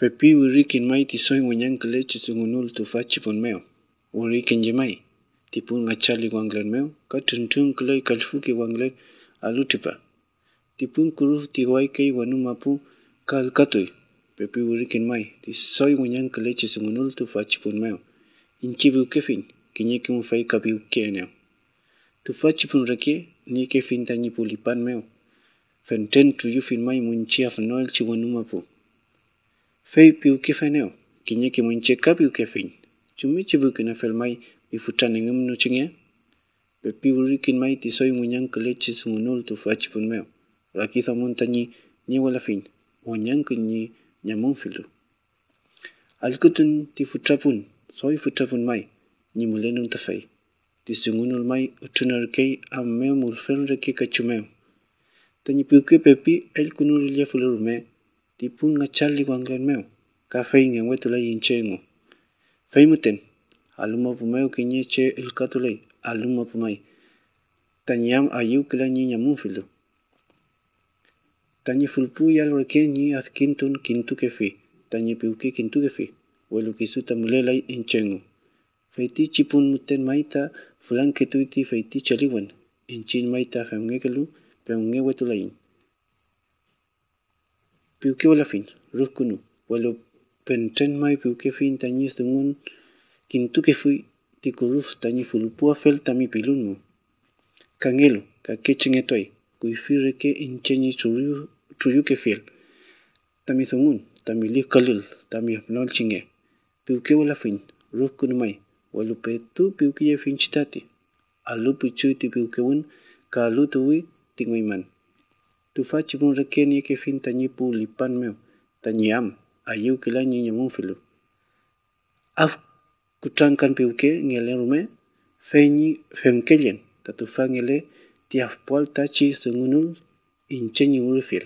Pe Pepi wirikin mai ti soy ngunyang kele chisungunul tu fa chipon meo. Wirikin jemai. Tipun ngachali wanglen meo. Ka tuntun kele kalfuki wanglen alu tipa. Tipun kuruf ti wai kei wanu mapu kal katui. Pepi wirikin mai ti soy ngunyang kele chisungunul tu fa chipon meo. Inchibu kefin. Kinye kimu fai kapi uke eneo. Tu fa chipon rake ni kefin tanyi pulipan meo. Fenten tu yufin mai munchi afnoel chi wanu mapu. Fei piu ke feneo, kinye ke mwenche ka piu ke fin. Chumi chibu kina fel mai mi futan ngem no chinge. Pe piu rikin mai ti soy munyang kele chi sungunul tu fa chipun meo. Raki sa montanyi ni wala fin. Munyang kunyi nyamong filu. Alkutun ti futrapun, soy futrapun mai, ni mulenun ta fei. Ti sungunul mai utunar kei am meo mulfen reke kachumeo. Tanyi piu ke pepi el kunur ilya fulur meo. tipun ngachali wanglen meu ka fei nge wetu lai inchengo fei muten, aluma pumeu kinye che el katulei aluma pumai tanyam ayu kila nyi nyamun filu. Tanyi fulpu yal reke nyi askintun kintu kefi tanyi piuke kintu kefi welu kisu tamule lai inchengo feiti chipun muten maita fulan ketuiti feiti chaliwan inchin maita femngekelu kelu peunge wetu piuke wala fin ruf kunu walo penten mai piuke fin tanyi sungun kintu ke fui ti kuruf tanyi fulpua fel tami pilun mu kangelo ka kechinge toy kui reke ke chuyu chuyu ke fel tami sungun tami li kalul tami apnol chinge piuke wala fin ruf kunu mai walo petu piuke ye fin chitati alu pichu ti piuke un tufachipun yakefin tañipu lipanmi tañiamun aylluykiqa ñañanmunfilu. Allqu chankanpiwqa ñiallarmi fenkillan, tatufaq ñala tiyaypawtashi simiño inchañi urfil.